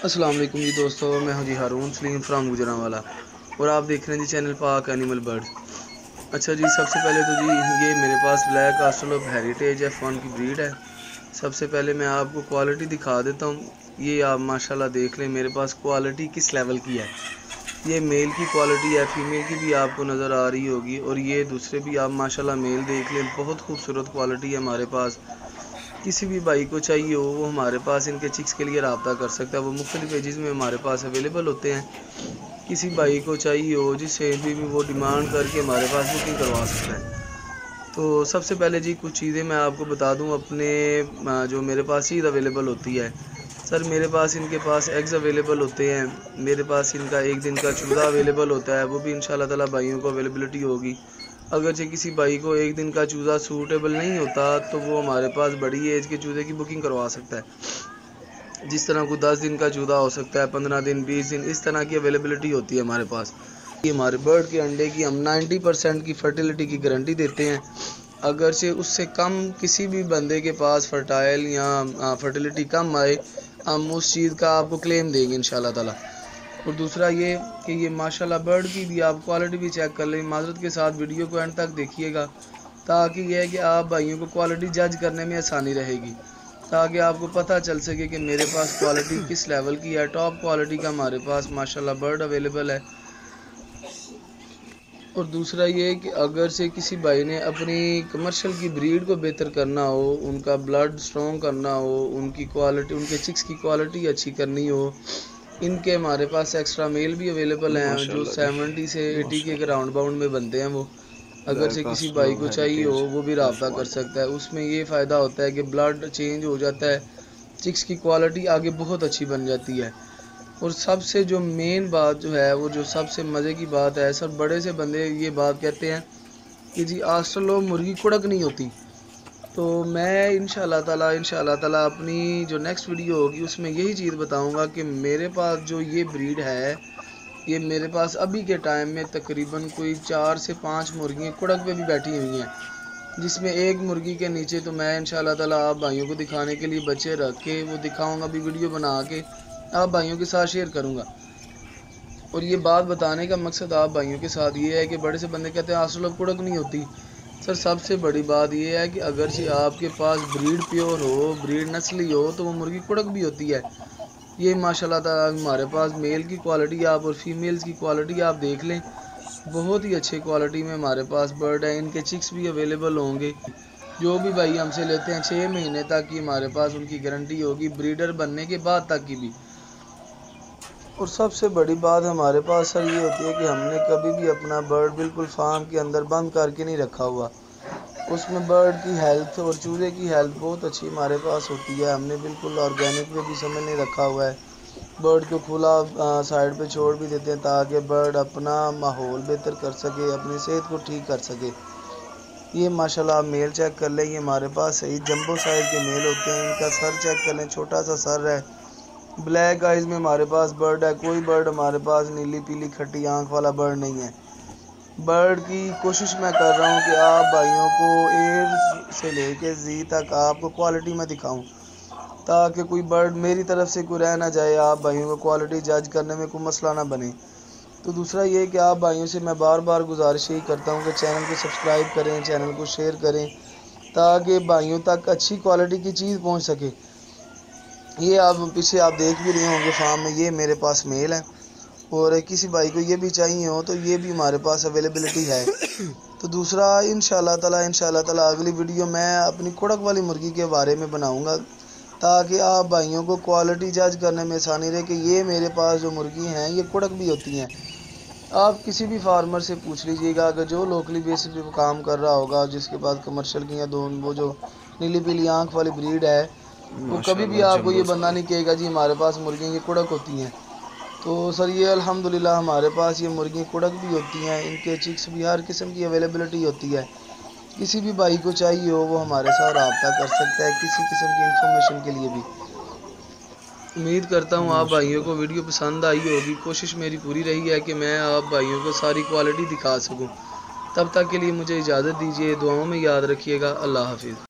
अस्सलाम वालेकुम जी दोस्तों, मैं हूँ जी हारून सलीम फ्राम गुजरावाला। और आप देख रहे हैं जी चैनल पाक एनिमल बर्ड। अच्छा जी, सबसे पहले तो जी ये मेरे पास black of heritage F one की ब्रीड है। सबसे पहले मैं आपको क्वालिटी दिखा देता हूँ। ये आप माशाल्लाह देख लें, मेरे पास क्वालिटी किस लेवल की है। ये मेल की क्वालिटी है, फीमेल की भी आपको नज़र आ रही होगी। और ये दूसरे भी आप माशाल्लाह मेल देख लें, बहुत खूबसूरत क्वालिटी है हमारे पास। किसी भी भाई को चाहिए हो वो हमारे पास इनके चिक्स के लिए रबता कर सकता है। वो मुख्तलि पेजेस में हमारे पास अवेलेबल होते हैं। किसी भाई को चाहिए हो जिससे भी, भी वो डिमांड करके हमारे पास बुकिंग करवा सकता है। तो सबसे पहले जी कुछ चीज़ें मैं आपको बता दूँ अपने जो मेरे पास चीज़ अवेलेबल होती है। सर मेरे पास इनके पास एग्स अवेलेबल होते हैं। मेरे पास इनका एक दिन का चूल्हा अवेलेबल होता है। वो भी इन ताला भाइयों को अवेलेबलिटी होगी। अगर से किसी भाई को एक दिन का चूज़ा सूटेबल नहीं होता तो वो हमारे पास बड़ी एज के चूज़े की बुकिंग करवा सकता है। जिस तरह को दस दिन का चूज़ा हो सकता है, पंद्रह दिन, बीस दिन, इस तरह की अवेलेबलिटी होती है हमारे पास। ये हमारे बर्ड के अंडे की हम 90 परसेंट की फर्टिलिटी की गारंटी देते हैं। अगर से उससे कम किसी भी बंदे के पास फर्टाइल या फर्टिलिटी कम आए, हम उस चीज़ का आपको क्लेम देंगे इन ताला। और दूसरा ये कि ये माशाल्लाह बर्ड की भी आप क्वालिटी भी चेक कर लें। माजरत के साथ वीडियो को एंड तक देखिएगा, ताकि यह है कि आप भाइयों को क्वालिटी जज करने में आसानी रहेगी, ताकि आपको पता चल सके कि मेरे पास क्वालिटी किस लेवल की है। टॉप क्वालिटी का हमारे पास माशाल्लाह बर्ड अवेलेबल है। और दूसरा ये कि अगर से किसी भाई ने अपनी कमर्शियल की ब्रीड को बेहतर करना हो, उनका ब्लड स्ट्रॉन्ग करना हो, उनकी क्वालिटी उनके चिक्स की क्वालिटी अच्छी करनी हो इनके हमारे पास एक्स्ट्रा मेल भी अवेलेबल हैं जो सेवेंटी से एटी के ग्राउंड बाउंड में बनते हैं वो। अगर से किसी भाई को चाहिए हो वो भी रबता कर सकता है। उसमें ये फ़ायदा होता है कि ब्लड चेंज हो जाता है। चिक्स की क्वालिटी आगे बहुत अच्छी बन जाती है। और सबसे जो मेन बात जो है वो जो सबसे मज़े की बात है सर बड़े से बंदे ये बात कहते हैं कि जी आस्ट्रलो मुर्गी कुड़क नहीं होती। तो मैं इन ताला इन ताला अपनी जो नेक्स्ट वीडियो होगी, उसमें यही चीज़ बताऊँगा कि मेरे पास जो ये ब्रीड है, ये मेरे पास अभी के टाइम में तकरीबन कोई चार से पाँच मुर्गियाँ कुड़क पे भी बैठी हुई हैं, जिसमें एक मुर्गी के नीचे तो मैं इन ताला आप भाइयों को दिखाने के लिए बच्चे रख के, वो दिखाऊँगा भी वीडियो बना के आप भाइयों के साथ शेयर करूँगा। और ये बात बताने का मकसद आप भाइयों के साथ ये है कि बड़े से बंदे कहते हैं आसलो कुड़क नहीं होती। सर, सबसे बड़ी बात यह है कि अगर से आपके पास ब्रीड प्योर हो ब्रीड नस्ली हो तो वो मुर्गी कुड़क भी होती है। ये माशाल्लाह ताला हमारे पास मेल की क्वालिटी आप और फीमेल्स की क्वालिटी आप देख लें। बहुत ही अच्छे क्वालिटी में हमारे पास बर्ड है। इनके चिक्स भी अवेलेबल होंगे। जो भी भाई हमसे लेते हैं छः महीने तक की हमारे पास उनकी गारंटी होगी ब्रीडर बनने के बाद तक की भी। और सबसे बड़ी बात हमारे पास सर ये होती है कि हमने कभी भी अपना बर्ड बिल्कुल फार्म के अंदर बंद करके नहीं रखा हुआ। उसमें बर्ड की हेल्थ और चूल्हे की हेल्थ बहुत अच्छी हमारे पास होती है। हमने बिल्कुल ऑर्गेनिक में भी समय नहीं रखा हुआ है। बर्ड को खुला साइड पे छोड़ भी देते हैं ताकि बर्ड अपना माहौल बेहतर कर सके, अपनी सेहत को ठीक कर सके। ये माशाल्लाह आप मेल चेक कर लें, ये हमारे पास सही जंबो साइज़ के मेल होते हैं। इनका सर चेक कर लें, छोटा सा सर है। ब्लैक आइज़ में हमारे पास बर्ड है, कोई बर्ड हमारे पास नीली, पीली, खट्टी आँख वाला बर्ड नहीं है। बर्ड की कोशिश मैं कर रहा हूँ कि आप भाइयों को एयर से लेके जी तक आपको क्वालिटी में दिखाऊँ, ताकि कोई बर्ड मेरी तरफ़ से कोई रह ना जाए, आप भाइयों को क्वालिटी जज करने में कोई मसला ना बने। तो दूसरा ये कि आप भाइयों से मैं बार बार गुजारिश यही करता हूँ कि चैनल को सब्सक्राइब करें चैनल को शेयर करें, ताकि भाइयों तक अच्छी क्वालिटी की चीज़ पहुँच सके। ये आप पीछे आप देख भी रहे होंगे फार्म में, ये मेरे पास मेल है। और किसी भाई को ये भी चाहिए हो तो ये भी हमारे पास अवेलेबिलिटी है। तो दूसरा इन ताला इन ताला, अगली वीडियो मैं अपनी कुड़क वाली मुर्गी के बारे में बनाऊँगा, ताकि आप भाइयों को क्वालिटी जज करने में आसानी रहे कि ये मेरे पास जो मुर्गी हैं, ये कुड़क भी होती हैं। आप किसी भी फार्मर से पूछ लीजिएगा, अगर जो लोकली बेसिस पे काम कर रहा होगा, जिसके पास कमर्शियल की या दो, वो जो नीली पीली आँख वाली ब्रीड है वो कभी भी आपको ये बंदा नहीं कहेगा जी हमारे पास मुर्गियाँ ये कुड़क होती हैं। तो सर ये अल्हम्दुलिल्लाह हमारे पास ये मुर्गियाँ कुड़क भी होती हैं इनके चिक्स भी हर किस्म की अवेलेबलिटी होती है। किसी भी भाई को चाहिए हो वो हमारे साथ रबता कर सकता है किसी किस्म की इंफॉर्मेशन के लिए भी। उम्मीद करता हूँ आप भाइयों को वीडियो पसंद आई होगी। कोशिश मेरी पूरी रही है कि मैं आप भाइयों को सारी क्वालिटी दिखा सकूँ। तब तक के लिए मुझे इजाज़त दीजिए दुआओं में याद रखिएगा। अल्लाह हाफिज़।